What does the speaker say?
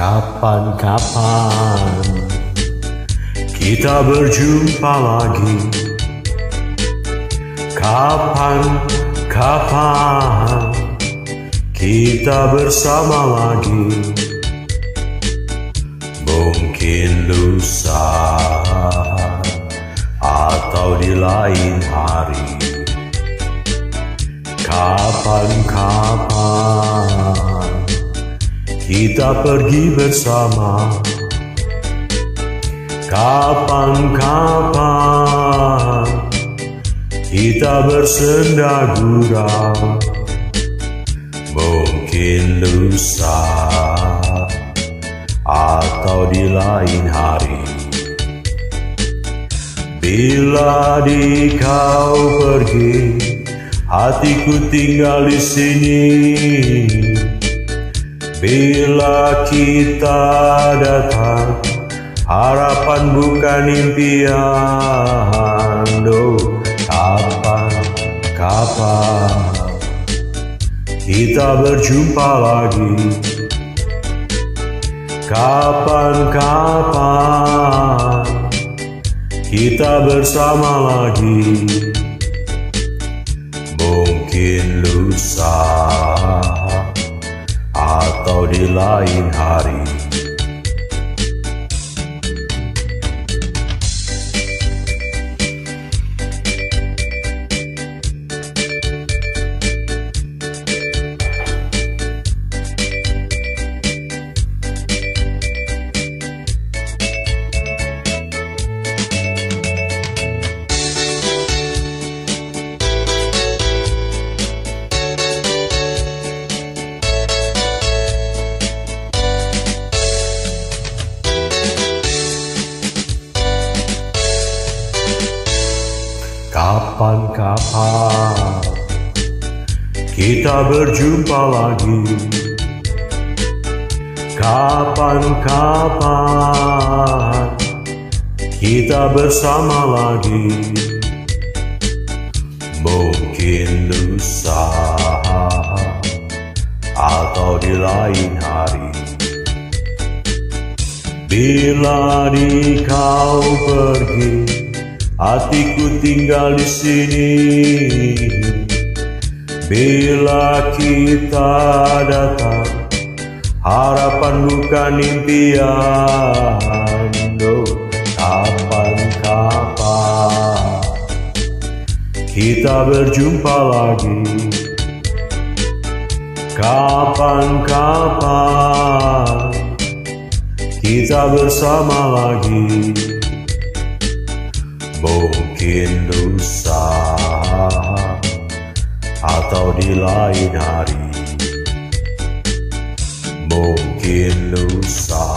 Kapan-kapan kita berjumpa lagi. Kapan-kapan kita bersama lagi. Mungkin lusa atau di lain hari. Kapan-kapan kita pergi bersama. Kapan-kapan kita bersenda gurau. Mungkin lusa atau di lain hari. Bila di kau pergi hatiku tinggal di sini Bila kita datang Harapan bukan impian oh, Kapan, kapan? Kita berjumpa lagi. Kapan, kapan Kita bersama lagi. Mungkin lusa atau di lain hari. Kapan-kapan kita berjumpa lagi? Kapan-kapan kita bersama lagi? Mungkin lusa atau di lain hari. Bila di kau pergi Hatiku tinggal di sini. Bila kita datang Harapan bukan impian. Oh, Kapan-kapan Kita berjumpa lagi. Kapan-kapan Kita bersama lagi Mungkin lusa atau di lain hari. Mungkin lusa